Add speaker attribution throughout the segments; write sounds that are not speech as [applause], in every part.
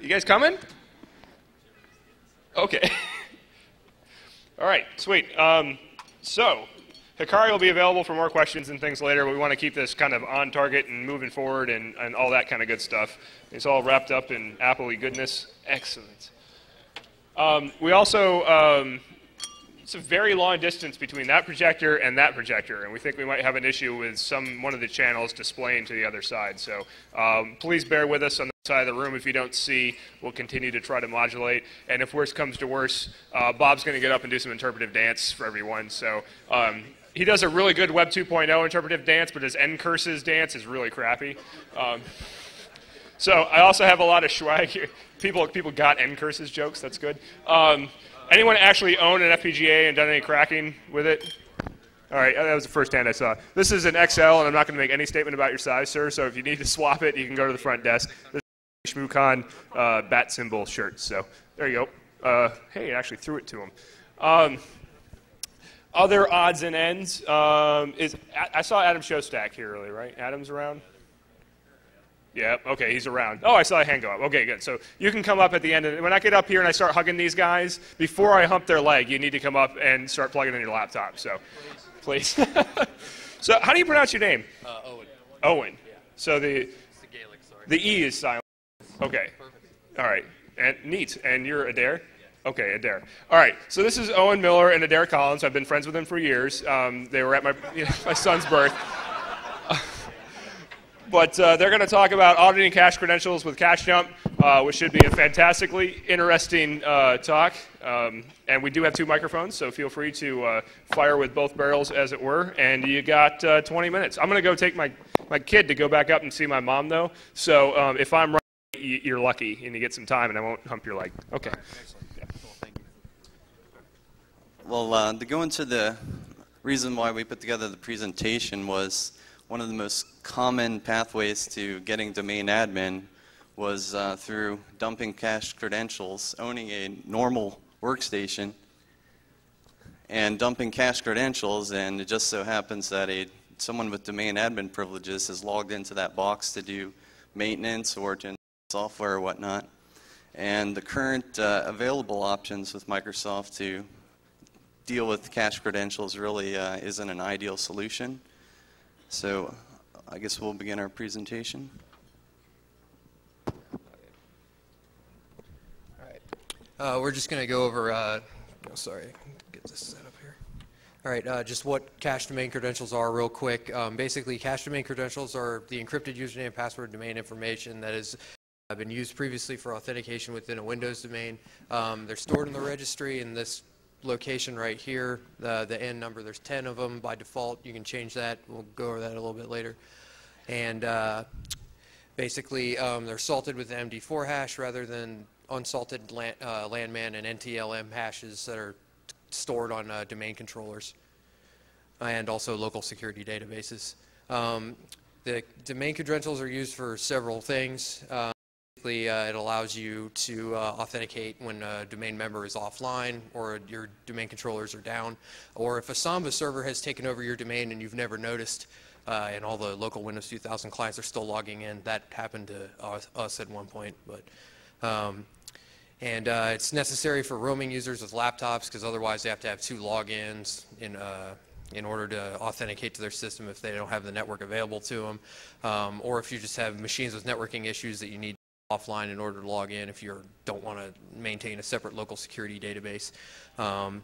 Speaker 1: You guys coming? Okay. [laughs] All right, sweet. Um, so, Hikari will be available for more questions and things later, but we want to keep this kind of on target and moving forward and, and all that kind of good stuff. It's all wrapped up in Apple goodness. Excellent. Um, we also, um, it's a very long distance between that projector and that projector, and we think we might have an issue with some one of the channels displaying to the other side. So um, please bear with us on the side of the room. If you don't see, we'll continue to try to modulate. And if worse comes to worse, uh, Bob's going to get up and do some interpretive dance for everyone. So um, he does a really good Web 2.0 interpretive dance, but his ncurses dance is really crappy. Um, so I also have a lot of swag here. People, people got ncurses jokes. That's good. Um, anyone actually own an FPGA and done any cracking with it? All right, that was the first hand I saw. This is an XL, and I'm not going to make any statement about your size, sir. So if you need to swap it, you can go to the front desk. This is ShmooCon uh, bat symbol shirt. So there you go. Uh, hey, I actually threw it to him. Um, other odds and ends um, is I saw Adam Shostack here earlier, right? Adam's around. Yeah, okay, he's around. Oh, I saw a hand go up. Okay, good. So you can come up at the end. And when I get up here and I start hugging these guys, before I hump their leg, you need to come up and start plugging in your laptop. So, please. [laughs] so, how do you pronounce your name?
Speaker 2: Uh, Owen.
Speaker 1: Owen. Yeah. So the
Speaker 2: the Gaelic, sorry.
Speaker 1: the E is silent. Okay.
Speaker 2: Perfect.
Speaker 1: All right. And neat. And you're Adair? Okay, Adair. All right. So this is Eoin Miller and Adair Collings. I've been friends with them for years. Um, they were at my you [laughs] know, my son's birth. But uh, they're going to talk about auditing cache credentials with CacheDump, uh, which should be a fantastically interesting uh, talk. Um, and we do have two microphones, so feel free to uh, fire with both barrels, as it were. And you got uh, 20 minutes. I'm going to go take my, my kid to go back up and see my mom, though. So um, if I'm right, y- you're lucky, and you get some time, and I won't hump your leg. Okay.
Speaker 2: Cool, thank you.
Speaker 3: Well, uh, to go into the reason why we put together the presentation was one of the most common pathways to getting domain admin was uh, through dumping cache credentials, owning a normal workstation, and dumping cache credentials, and it just so happens that a someone with domain admin privileges has logged into that box to do maintenance or to software or whatnot. And the current uh, available options with Microsoft to deal with cache credentials really uh, isn't an ideal solution. So I guess we'll begin our presentation.
Speaker 2: Uh, we're just going to go over, uh, oh, sorry, get this set up here. All right, uh, just what cache domain credentials are real quick. Um, basically, cache domain credentials are the encrypted username and password domain information that has uh, been used previously for authentication within a Windows domain. Um, they're stored in the registry in this location right here, the, the N number. There's 10 of them by default. You can change that. We'll go over that a little bit later. And uh, basically, um, they're salted with the MD4 hash rather than unsalted LAN, uh, LANMAN and NTLM hashes that are stored on uh, domain controllers and also local security databases. Um, the domain credentials are used for several things. Uh, it allows you to uh, authenticate when a domain member is offline or your domain controllers are down, or if a Samba server has taken over your domain and you've never noticed, uh, and all the local Windows 2000 clients are still logging in. That happened to us, us at one point, but. Um, and uh, it's necessary for roaming users with laptops because otherwise they have to have two logins in, uh, in order to authenticate to their system if they don't have the network available to them. Um, or if you just have machines with networking issues that you need offline in order to log in if you don't want to maintain a separate local security database. Um,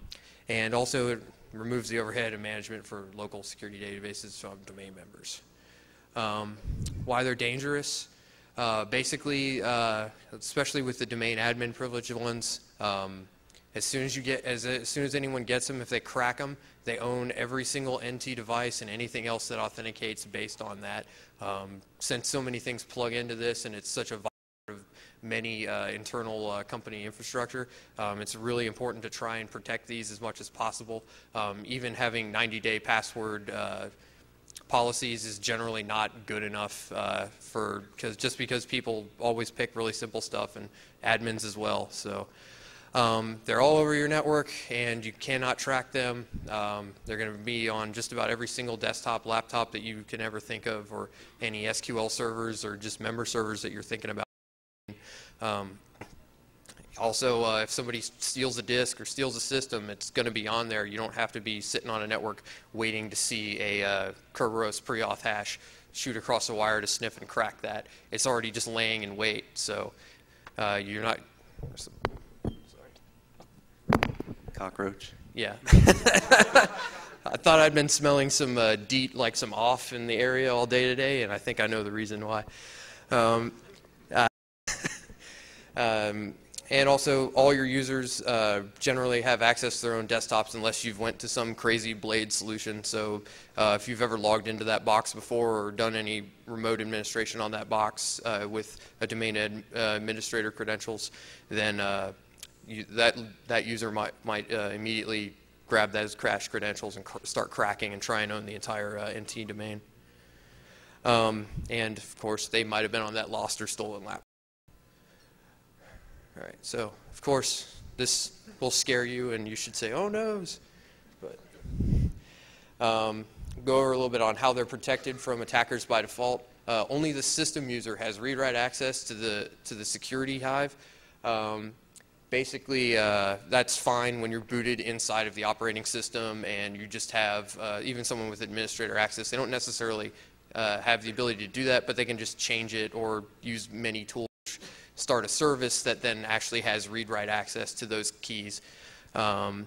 Speaker 2: and also it removes the overhead and management for local security databases from domain members. Um, why they're dangerous? Uh, basically, uh, especially with the domain admin privilege ones, um, as soon as you get, as, as soon as anyone gets them, if they crack them, they own every single NT device and anything else that authenticates based on that. Um, since so many things plug into this and it's such a many uh, internal uh, company infrastructure. Um, it's really important to try and protect these as much as possible. Um, even having 90-day password uh, policies is generally not good enough uh, for because just because people always pick really simple stuff and admins as well. So. Um, they're all over your network and you cannot track them. Um, they're going to be on just about every single desktop, laptop that you can ever think of, or any SQL servers or just member servers that you're thinking about. Um, also, uh, if somebody steals a disk or steals a system, it's going to be on there. You don't have to be sitting on a network waiting to see a uh, Kerberos pre-auth hash shoot across the wire to sniff and crack that. It's already just laying in wait. So uh, you're not. Sorry.
Speaker 3: Cockroach.
Speaker 2: Yeah. [laughs] I thought I'd been smelling some uh, DEET, like some off in the area all day today, and I think I know the reason why. Um, um, and also, all your users uh, generally have access to their own desktops unless you've went to some crazy Blade solution. So uh, if you've ever logged into that box before or done any remote administration on that box uh, with a domain uh, administrator credentials, then uh, you, that, that user might, might uh, immediately grab those crash credentials and cr start cracking and try and own the entire NT domain. Um, and of course, they might have been on that lost or stolen laptop. All right, so of course, this will scare you, and you should say, oh noes. But um, go over a little bit on how they're protected from attackers by default. Uh, only the system user has read-write access to the, to the security hive. Um, basically, uh, that's fine when you're booted inside of the operating system and you just have uh, even someone with administrator access. They don't necessarily uh, have the ability to do that, but they can just change it or use many tools start a service that then actually has read-write access to those keys. Um,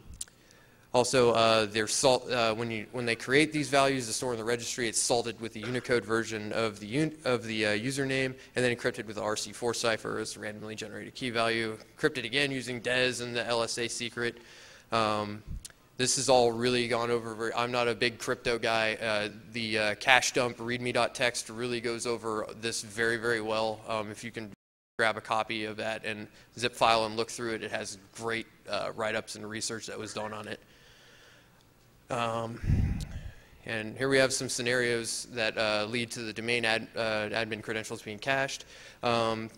Speaker 2: also, uh, they're salt, uh, when, you, when they create these values to store in the registry, it's salted with the Unicode version of the, of the uh, username and then encrypted with the RC4 cipher as a randomly generated key value. Encrypted again using DES and the LSA secret. Um, this has all really gone over. I'm not a big crypto guy. Uh, the uh, cache dump readme.txt really goes over this very, very well. Um, if you can grab a copy of that and zip file and look through it. It has great uh, write-ups and research that was done on it. Um, and here we have some scenarios that uh, lead to the domain ad, uh, admin credentials being cached. Um,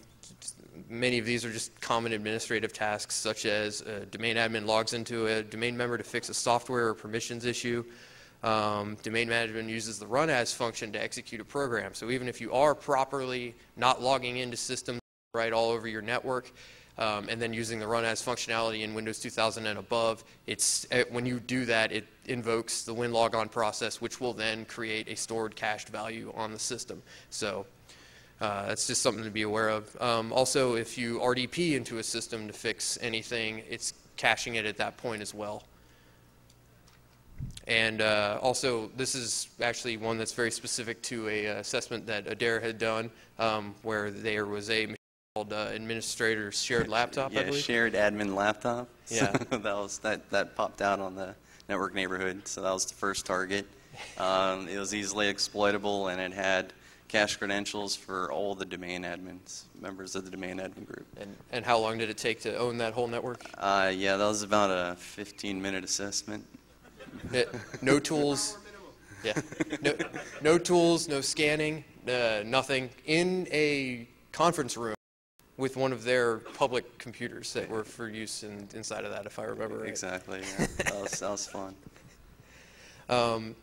Speaker 2: many of these are just common administrative tasks, such as a domain admin logs into a domain member to fix a software or permissions issue. Um, domain management uses the run as function to execute a program. So even if you are properly not logging into systems right all over your network, um, and then using the run as functionality in Windows 2000 and above, it's, it, uh, when you do that, it invokes the win winlogon process, which will then create a stored cached value on the system. So uh, that's just something to be aware of. Um, also, if you RDP into a system to fix anything, it's caching it at that point as well. And uh, also, this is actually one that's very specific to a uh, assessment that Adair had done, um, where there was a called uh, administrator shared laptop,
Speaker 3: yeah,
Speaker 2: I believe.
Speaker 3: shared admin laptop.
Speaker 2: Yeah. [laughs]
Speaker 3: that was that that popped out on the network neighborhood, so that was the first target. [laughs] Um, it was easily exploitable, and it had cache credentials for all the domain admins, members of the domain admin group.
Speaker 2: And, and how long did it take to own that whole network?
Speaker 3: Uh, yeah, that was about a 15-minute assessment.
Speaker 2: It, no [laughs] tools. Yeah. No, no tools, no scanning, uh, nothing. In a conference room with one of their public computers that were for use in, inside of that, if I remember right.
Speaker 3: Exactly. Yeah. [laughs] that, was, that was fun.
Speaker 2: Um,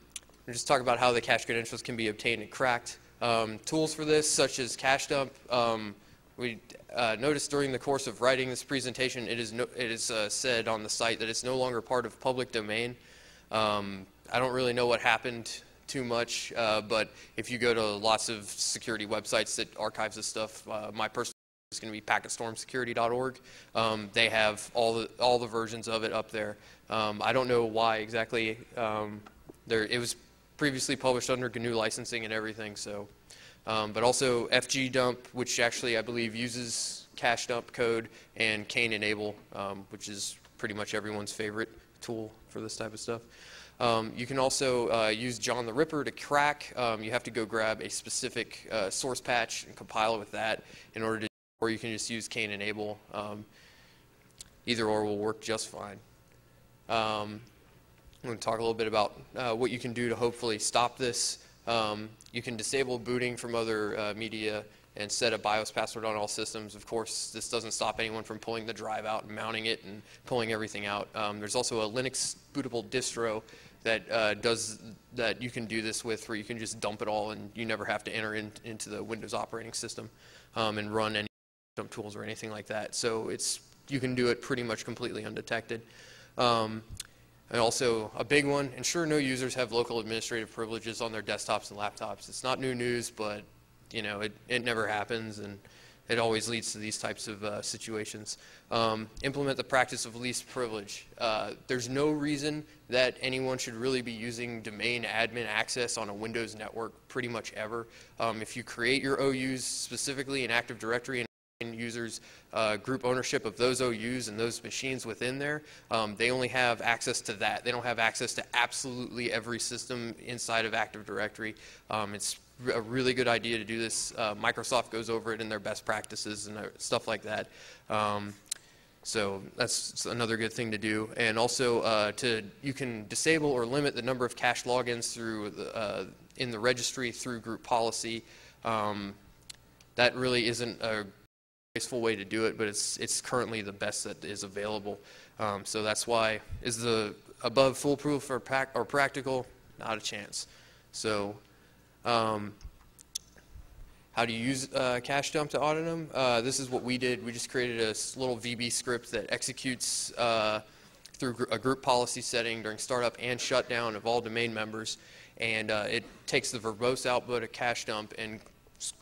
Speaker 2: just talk about how the cache credentials can be obtained and cracked. Um, tools for this, such as cache dump. Um, we uh, noticed during the course of writing this presentation, it is, no, it is uh, said on the site that it's no longer part of public domain. Um, I don't really know what happened too much, uh, but if you go to lots of security websites that archives this stuff, uh, my personal is going to be packetstormsecurity.org. Um, they have all the all the versions of it up there. Um, I don't know why exactly. Um, there, it was previously published under GNU licensing and everything. So, um, but also FGDump, which actually I believe uses cache dump code, and Cain and Abel, um, which is pretty much everyone's favorite tool for this type of stuff. Um, you can also uh, use John the Ripper to crack. Um, you have to go grab a specific uh, source patch and compile it with that in order to or you can just use Cain and Abel. Um, either or will work just fine. Um, I'm going to talk a little bit about uh, what you can do to hopefully stop this. Um, you can disable booting from other uh, media and set a BIOS password on all systems. Of course, this doesn't stop anyone from pulling the drive out and mounting it and pulling everything out. Um, there's also a Linux bootable distro that uh, does that you can do this with, where you can just dump it all and you never have to enter in, into the Windows operating system um, and run any dump tools or anything like that. So it's, you can do it pretty much completely undetected. Um, and also, a big one, ensure no users have local administrative privileges on their desktops and laptops. It's not new news, but, you know, it, it never happens, and it always leads to these types of uh, situations. Um, implement the practice of least privilege. Uh, there's no reason that anyone should really be using domain admin access on a Windows network pretty much ever. Um, if you create your OUs specifically in Active Directory users uh, group ownership of those OUs and those machines within there, um, they only have access to that. They don't have access to absolutely every system inside of Active Directory. Um, it's a really good idea to do this. Uh, Microsoft goes over it in their best practices and uh, stuff like that. Um, so that's another good thing to do. And also uh, to you can disable or limit the number of cache logins through the, uh, in the registry through group policy. Um, that really isn't a graceful way to do it, but it's it's currently the best that is available. Um, so that's why is the above foolproof or, or practical? Not a chance. So. Um, how do you use uh, cache dump to audit them? Uh, this is what we did. We just created a little VB script that executes uh, through a group policy setting during startup and shutdown of all domain members. And uh, it takes the verbose output of cache dump and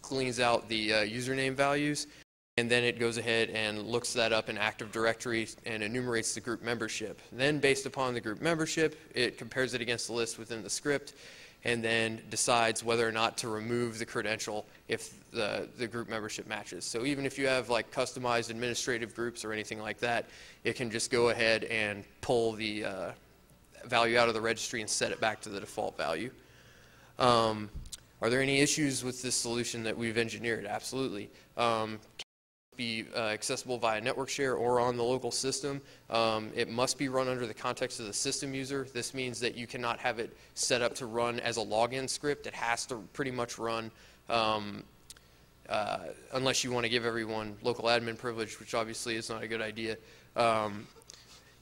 Speaker 2: cleans out the uh, username values. And then it goes ahead and looks that up in Active Directory and enumerates the group membership. Then, based upon the group membership, it compares it against the list within the script and then decides whether or not to remove the credential if the, the group membership matches. So even if you have like customized administrative groups or anything like that, it can just go ahead and pull the uh, value out of the registry and set it back to the default value. Um, are there any issues with this solution that we've engineered? Absolutely. Um, be uh, accessible via network share or on the local system. Um, it must be run under the context of the system user. This means that you cannot have it set up to run as a login script. It has to pretty much run um, uh, unless you want to give everyone local admin privilege, which obviously is not a good idea. Um,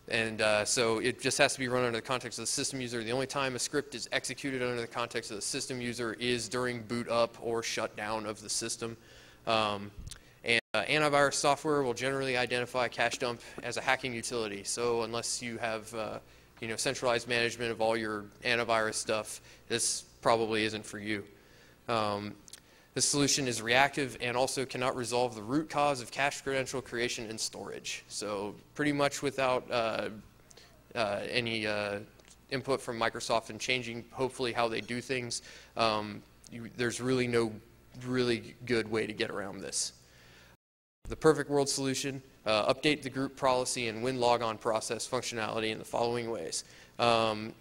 Speaker 2: and uh, so it just has to be run under the context of the system user. The only time a script is executed under the context of the system user is during boot up or shutdown of the system. Um, uh, antivirus software will generally identify cache dump as a hacking utility. So unless you have uh, you know, centralized management of all your antivirus stuff, this probably isn't for you. Um, this solution is reactive and also cannot resolve the root cause of cache credential creation and storage. So pretty much without uh, uh any uh, input from Microsoft and changing hopefully how they do things, um, you, there's really no really good way to get around this. The perfect world solution, uh, update the group policy and WinLogon process functionality in the following ways. Um,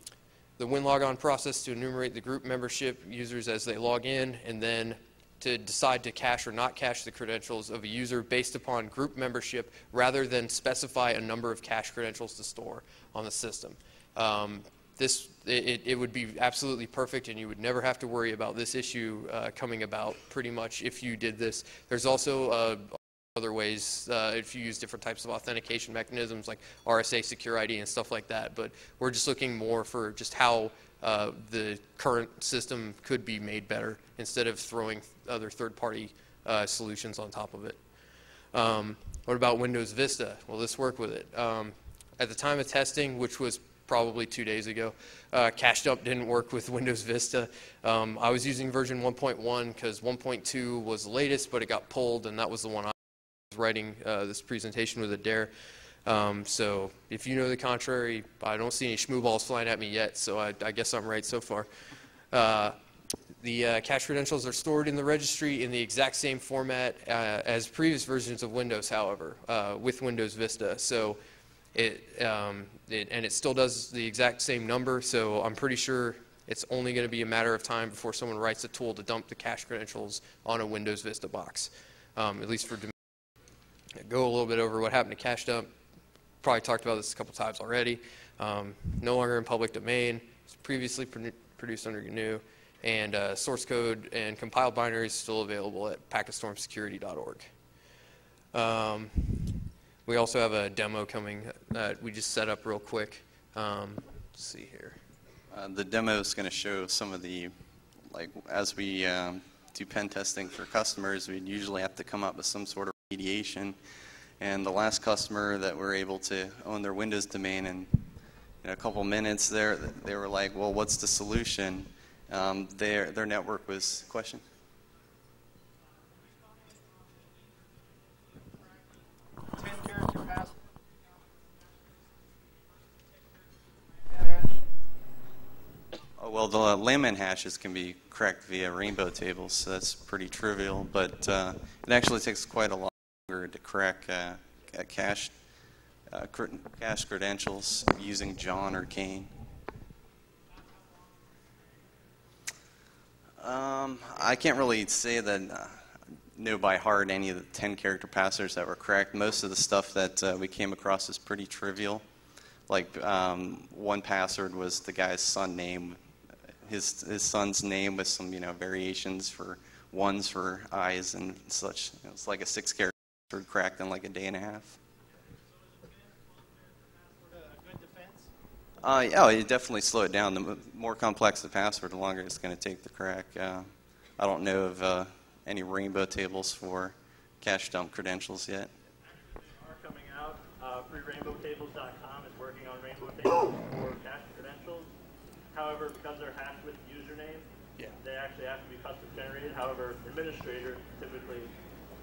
Speaker 2: the WinLogon process to enumerate the group membership users as they log in, and then to decide to cache or not cache the credentials of a user based upon group membership rather than specify a number of cache credentials to store on the system. Um, this, it, it, would be absolutely perfect and you would never have to worry about this issue uh, coming about pretty much if you did this. There's also a, other ways uh, if you use different types of authentication mechanisms like RSA SecurID and stuff like that. But we're just looking more for just how uh, the current system could be made better instead of throwing other third-party uh, solutions on top of it. Um, what about Windows Vista? Will this work with it? Um, at the time of testing, which was probably two days ago. Uh, cache dump didn't work with [laughs] Windows Vista. Um, I was using version 1.1 because 1.2 was the latest, but it got pulled, and that was the one writing uh, this presentation with Adair. Um, so if you know the contrary, I don't see any Shmoo balls flying at me yet, so I, I guess I'm right so far. Uh, the uh, cache credentials are stored in the registry in the exact same format uh, as previous versions of Windows, however, uh, with Windows Vista. So it, um, it, and it still does the exact same number, so I'm pretty sure it's only going to be a matter of time before someone writes a tool to dump the cache credentials on a Windows Vista box, um, at least for go a little bit over what happened to cache dump. Probably talked about this a couple times already. Um, no longer in public domain. It's previously produced under GNU. And uh, source code and compiled binaries still available at packetstormsecurity.org. Um, we also have a demo coming that we just set up real quick. Um, let's see here.
Speaker 3: Uh, the demo is going to show some of the, like, as we um, do pen testing for customers, we usually have to come up with some sort of remediation. And the last customer that were able to own their Windows domain in, in a couple minutes, there they were like, "Well, what's the solution?" Um, their their network was question. Oh, well, the LANMAN hashes can be cracked via rainbow tables, so that's pretty trivial. But uh, it actually takes quite a lot to crack uh, a cache, uh, cache credentials using John or Cain. Um, I can't really say that uh, know by heart any of the 10 character passwords that were cracked. Most of the stuff that uh, we came across is pretty trivial. Like um, one password was the guy's son name, his his son's name with some you know variations for ones for eyes and such. It was like a six character cracked in like a day and a half. Uh, yeah, it definitely slowed it down. The more complex the password, the longer it's going to take to crack. Uh, I don't know of uh, any rainbow tables for cache dump credentials yet.
Speaker 4: are coming out. Uh, FreeRainbowTables.com is working on rainbow tables for cache credentials. However, because they're hashed with username,
Speaker 1: Yeah.
Speaker 4: they actually have to be custom generated. However, administrator typically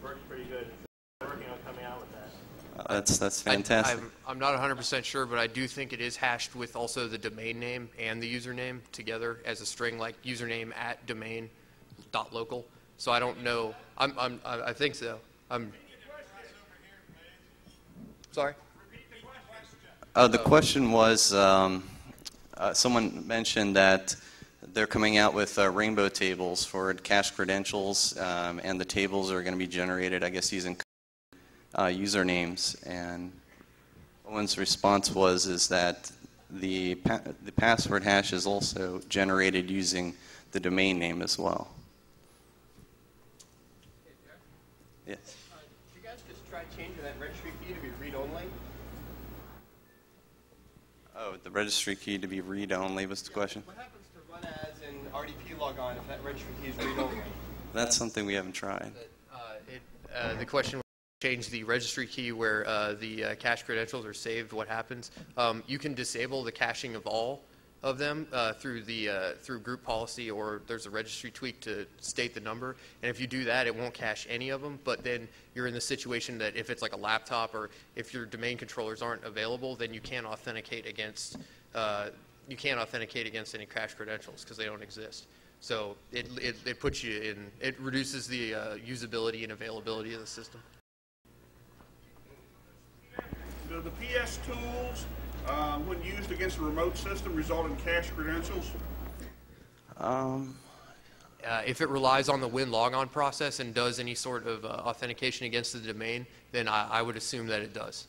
Speaker 4: works pretty good. So we're working on coming out with that.
Speaker 3: Uh, that's that's
Speaker 2: I-
Speaker 3: fantastic.
Speaker 2: I'm, I'm not 100% sure, but I do think it is hashed with also the domain name and the username together as a string, like username at domain dot local. So I don't know. I'm, I'm, I I think so. I'm. Sorry.
Speaker 3: Uh, the question was, um, uh, someone mentioned that they're coming out with uh, rainbow tables for cache credentials, um, and the tables are going to be generated, I guess, using uh, usernames. And Eoin's response was is that the pa- the password hash is also generated using the domain name as well. Yes.
Speaker 5: Did you guys just try changing that registry key to be read-only?
Speaker 3: Oh, the registry key to be read only was the question.
Speaker 5: What happens to run as and RDP logon if that registry key is read-only?
Speaker 3: That's something we haven't tried.
Speaker 2: Uh, it, uh, the question change the registry key where uh, the uh, cache credentials are saved. What happens? Um, you can disable the caching of all of them uh, through the uh, through group policy, or there's a registry tweak to state the number. And if you do that, it won't cache any of them. But then you're in the situation that if it's like a laptop or if your domain controllers aren't available, then you can't authenticate against uh, you can't authenticate against any cache credentials because they don't exist. So it, it, it puts you in, it reduces the uh, usability and availability of the system.
Speaker 6: Do the PS tools, uh, when used against a remote system, result in cache credentials?
Speaker 3: Um,
Speaker 2: Uh, if it relies on the Win logon process and does any sort of uh, authentication against the domain, then I, I would assume that it does.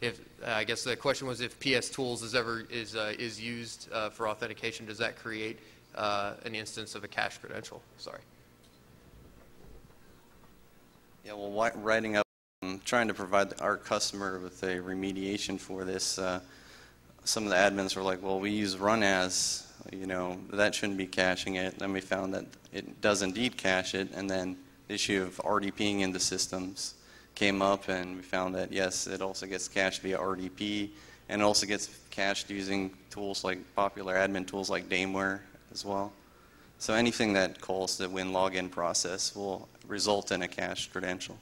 Speaker 2: If uh, I guess the question was if PS Tools is ever is uh, is used uh, for authentication, does that create uh, an instance of a cache credential? Sorry.
Speaker 3: Yeah, well, writing up, trying to provide our customer with a remediation for this, uh, some of the admins were like, well, we use run as, you know, that shouldn't be caching it. Then we found that it does indeed cache it, and then the issue of RDPing into systems came up, and we found that, yes, it also gets cached via RDP, and it also gets cached using tools like, popular admin tools like Dameware as well. So anything that calls the Win login process will result in a cached credential.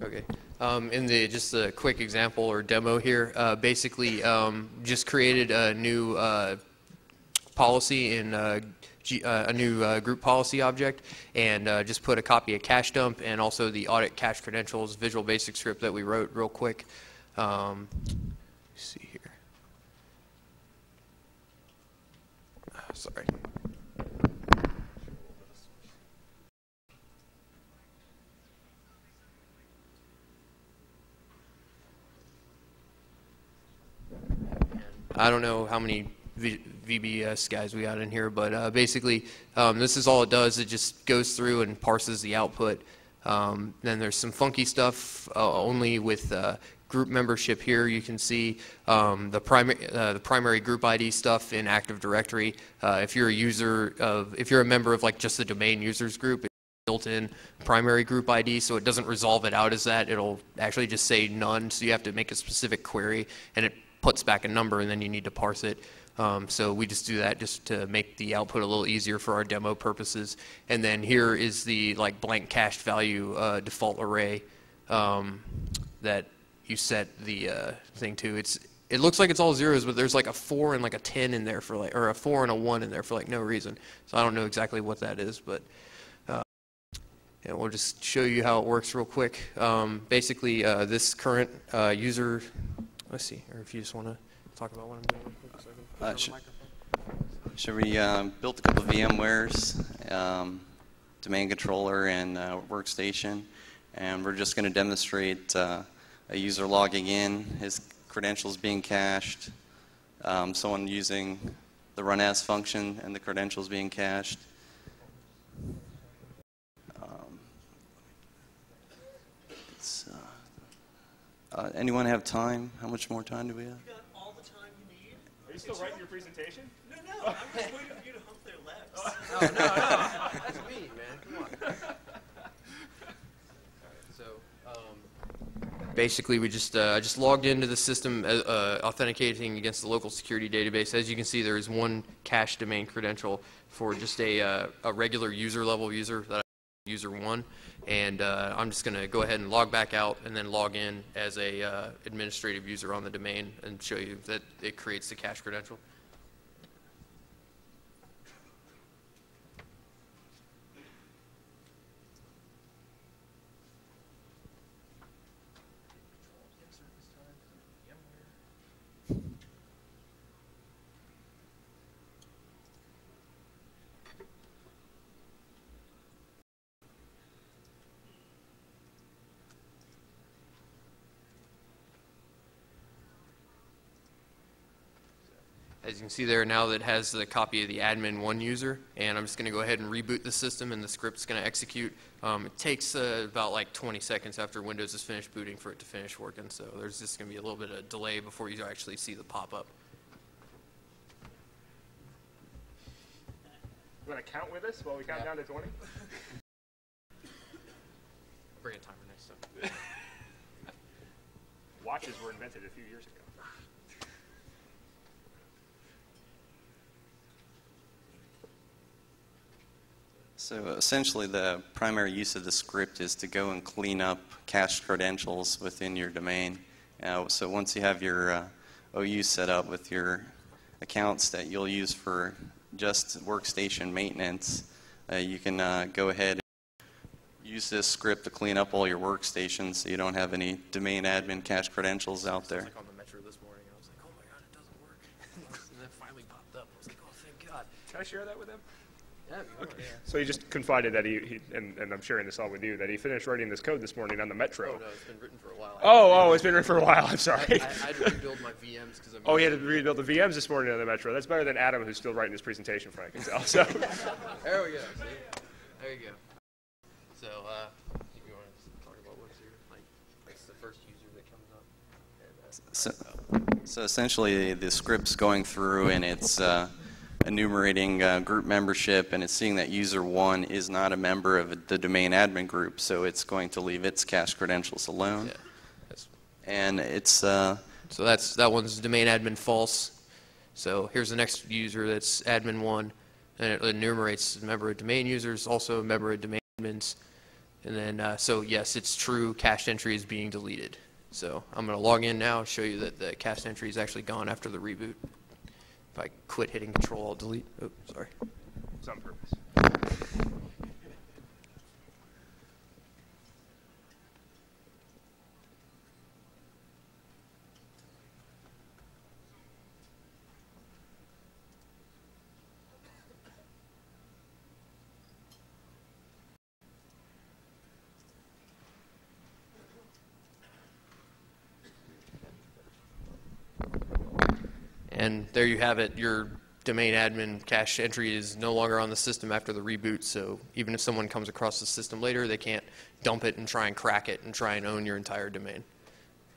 Speaker 2: Okay. Um, in the just a quick example or demo here, uh, basically um, just created a new uh, policy in uh, uh, a new uh, group policy object, and uh, just put a copy of cache dump and also the audit cache credentials Visual Basic script that we wrote real quick. Um, see here. Ah, Sorry. I don't know how many v- VBS guys we got in here, but uh, basically, um, this is all it does. It just goes through and parses the output. Um, then there's some funky stuff uh, only with uh, group membership here. You can see um, the primary uh, the primary group ID stuff in Active Directory. Uh, if you're a user of, if you're a member of like just the domain users group, it's built-in primary group ID, so it doesn't resolve it out as that. It'll actually just say none, so you have to make a specific query, and it puts back a number, and then you need to parse it. Um, so we just do that just to make the output a little easier for our demo purposes. And then here is the like blank cached value uh, default array um, that you set the uh, thing to. It's it looks like it's all zeros, but there's like a four and like a ten in there for like, or a four and a one in there for like no reason. So I don't know exactly what that is, but uh, and we'll just show you how it works real quick. Um, basically, uh, this current uh, user, let's see, or if you just want to talk about what I'm doing. so I
Speaker 3: Uh,
Speaker 2: on the
Speaker 3: sh-
Speaker 2: microphone.
Speaker 3: Should we um, build a couple of VMwares, um, domain controller and uh, workstation, and we're just going to demonstrate uh, a user logging in, his credentials being cached, um, someone using the run as function and the credentials being cached. Uh, uh, anyone have time? How much more time do we have?
Speaker 4: You got all the time you need?
Speaker 1: Are you still writing your presentation?
Speaker 4: No, no, [laughs] I'm just waiting for you to hump their legs.
Speaker 2: Oh, [laughs] no, no, that's me, man. Come on. So, um, basically, we just uh, I just logged into the system, uh, uh, authenticating against the local security database. As you can see, there is one cache domain credential for just a uh, a regular user level user that I user one, and uh, I'm just going to go ahead and log back out and then log in as a uh, administrative user on the domain and show you that it creates the cache credential. You can see there now that has the copy of the admin one user, and I'm just going to go ahead and reboot the system, and the script's going to execute. Um, it takes uh, about like 20 seconds after Windows is finished booting for it to finish working, so there's just going to be a little bit of delay before you actually see the pop-up.
Speaker 1: You want to count with us while we count
Speaker 2: Yeah.
Speaker 1: down to 20? [laughs]
Speaker 2: Bring a timer next time. [laughs]
Speaker 1: Watches were invented a few years ago.
Speaker 3: So essentially, the primary use of the script is to go and clean up cached credentials within your domain. Uh, so once you have your uh, OU set up with your accounts that you'll use for just workstation maintenance, uh, you can uh, go ahead and use this script to clean up all your workstations so you don't have any domain admin cached credentials out there. [laughs]
Speaker 1: Can I share that with him?
Speaker 2: Yeah,
Speaker 1: Okay. So he just confided that he, he and, and I'm sharing this all with you, that he finished writing this code this morning on the Metro.
Speaker 2: Oh, no, it's been written for a while.
Speaker 1: Oh, oh, it's been written for a while. I'm sorry.
Speaker 2: I, I had to rebuild my VMs because I'm.
Speaker 1: oh, he had to rebuild the VMs this morning on the Metro. That's better than Adam, who's still writing his presentation, for I can tell. So, [laughs]
Speaker 2: There we go. See? There you go. So, uh, if you want to talk about what's your like, what's the first user that comes up? And, uh,
Speaker 3: So, so essentially, the script's going through and it's uh, enumerating uh, group membership, and it's seeing that user one is not a member of the domain admin group, so it's going to leave its cache credentials alone.
Speaker 2: yeah. That's,
Speaker 3: And it's uh,
Speaker 2: so that's that one's domain admin false. So here's the next user that's admin one, and it enumerates member of domain users, also member of domain admins, and then uh, so yes, it's true. Cached entry is being deleted. So I'm going to log in now, show you that the cached entry is actually gone after the reboot. I quit hitting Control, I'll delete. Oh, sorry.
Speaker 1: it's on purpose.
Speaker 2: And there you have it. Your domain admin cache entry is no longer on the system after the reboot. So even if someone comes across the system later, they can't dump it and try and crack it and try and own your entire domain.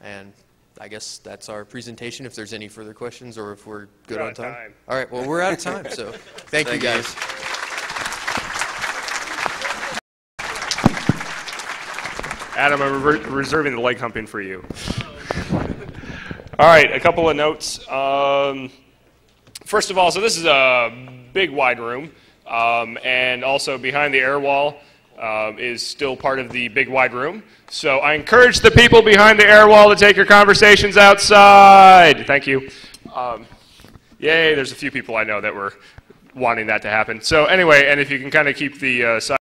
Speaker 2: And I guess that's our presentation. If there's any further questions or if we're good
Speaker 1: We're
Speaker 2: on
Speaker 1: out of
Speaker 2: time.
Speaker 1: time.
Speaker 2: All right. Well, we're out of time. So [laughs] thank you
Speaker 3: Thank you.
Speaker 2: guys.
Speaker 1: Adam, I'm rever- reserving the leg humping for you. [laughs] All right, a couple of notes. Um, first of all, so this is a big, wide room, um, and also behind the air wall um, is still part of the big, wide room. So I encourage the people behind the air wall to take your conversations outside. Thank you. Um, yay, there's a few people I know that were wanting that to happen. So anyway, and if you can kind of keep the uh, side